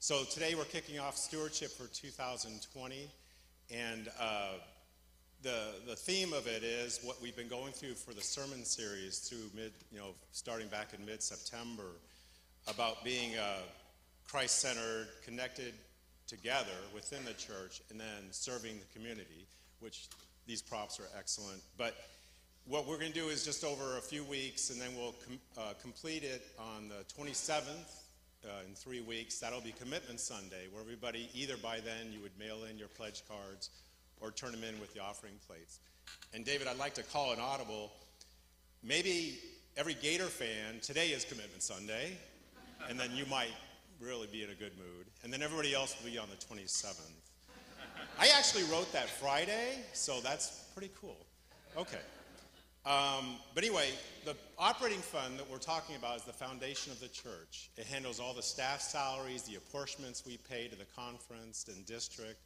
So today we're kicking off stewardship for 2020, and uh, the the theme of it is what we've been going through for the sermon series through mid, you know, starting back in mid-September, about being uh, Christ-centered, connected together within the church, and then serving the community, which these props are excellent. But what we're going to do is just over a few weeks, and then we'll com- uh, complete it on the 27th uh, in three weeks. That'll be Commitment Sunday, where everybody, either by then you would mail in your pledge cards or turn them in with the offering plates. And David, I'd like to call an audible. Maybe every Gator fan, today is Commitment Sunday, and then you might really be in a good mood. And then everybody else will be on the 27th. I actually wrote that Friday, so that's pretty cool. Okay. Um, but anyway, the operating fund that we're talking about is the foundation of the church. It handles all the staff salaries, the apportionments we pay to the conference and district,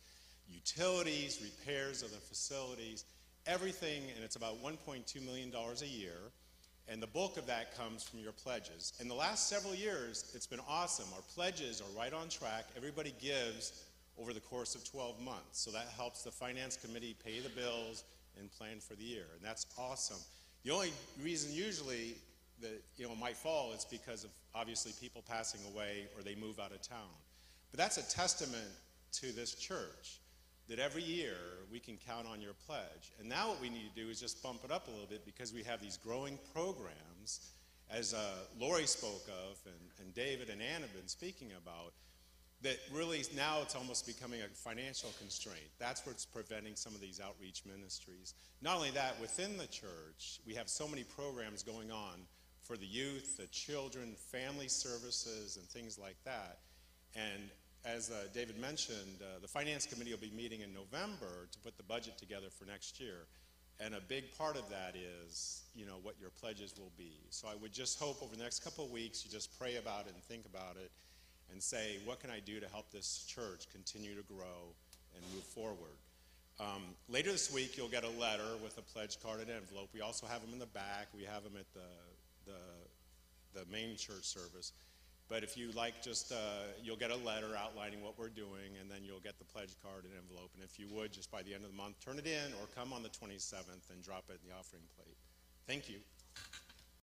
utilities, repairs of the facilities, everything, and it's about $1.2 million a year. And the bulk of that comes from your pledges. In the last several years, it's been awesome. Our pledges are right on track. Everybody gives over the course of 12 months. So that helps the finance committee pay the bills and plan for the year. And that's awesome. The only reason usually that you know might fall is because of obviously people passing away or they move out of town. But that's a testament to this church that every year we can count on your pledge. And now what we need to do is just bump it up a little bit because we have these growing programs, as uh, Lori spoke of, and, and David and Ann have been speaking about, that really now it's almost becoming a financial constraint. That's what's preventing some of these outreach ministries. Not only that, within the church, we have so many programs going on for the youth, the children, family services, and things like that. And as uh, David mentioned, uh, the Finance Committee will be meeting in November to put the budget together for next year. And a big part of that is, you know, what your pledges will be. So I would just hope over the next couple of weeks you just pray about it and think about it and say, what can I do to help this church continue to grow and move forward? Um, later this week, you'll get a letter with a pledge card and envelope. We also have them in the back. We have them at the, the, the main church service. But if you like, just uh, you'll get a letter outlining what we're doing, and then you'll get the pledge card and envelope. And if you would, just by the end of the month, turn it in or come on the 27th and drop it in the offering plate. Thank you.